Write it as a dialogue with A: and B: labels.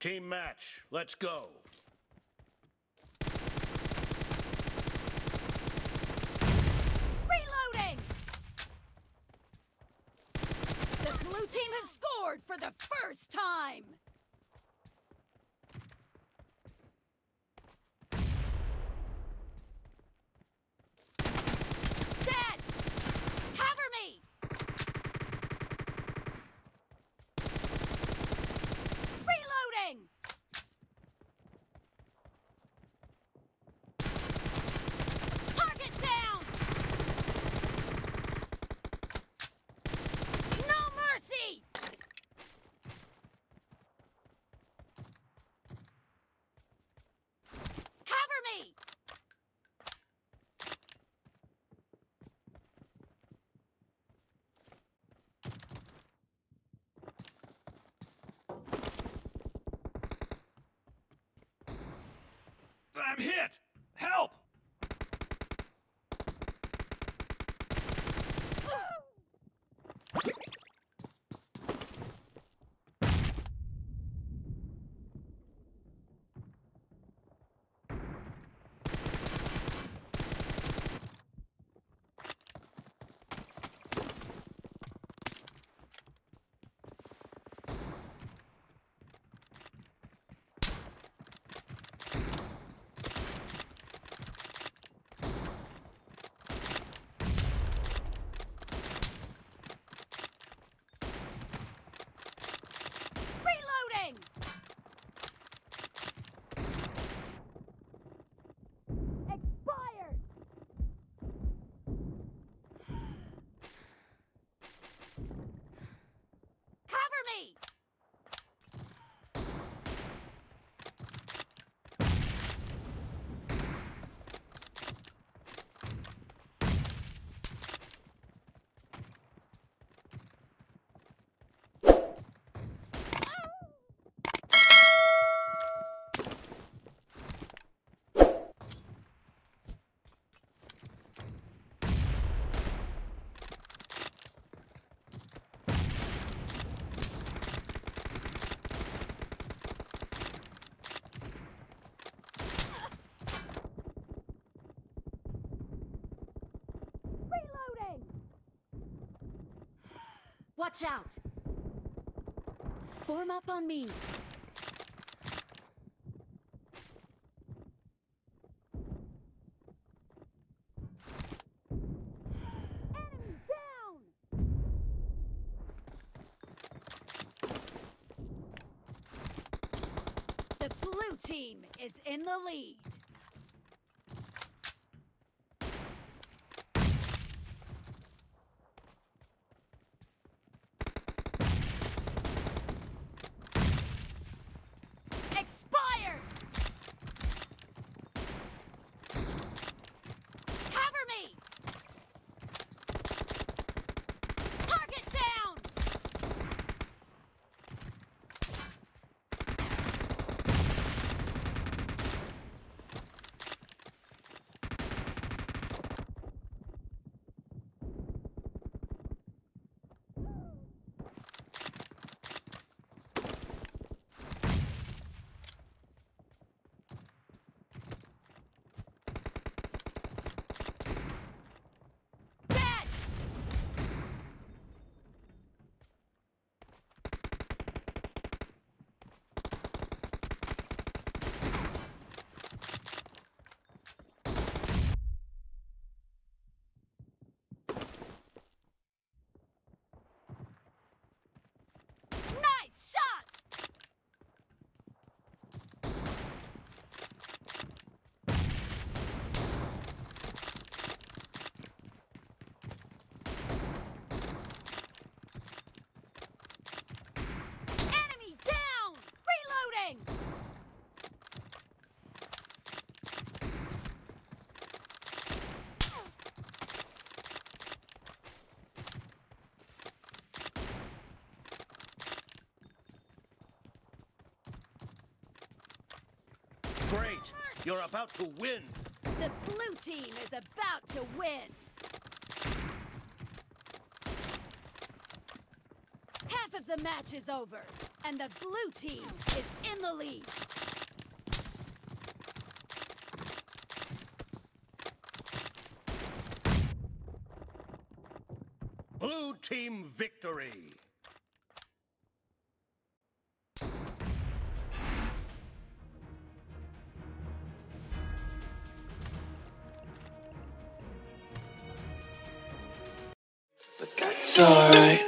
A: Team match. Let's go.
B: Reloading! The blue team has scored for the first time!
C: Hit! Help!
B: Reloading! Expired! Cover me! Reloading! Watch out! Form up on me. The blue team is in the lead.
A: Great. You're about to win.
B: The blue team is about to win. Half of the match is over. And the blue team is in the lead.
A: Blue team victory.
D: But that's alright. Hush.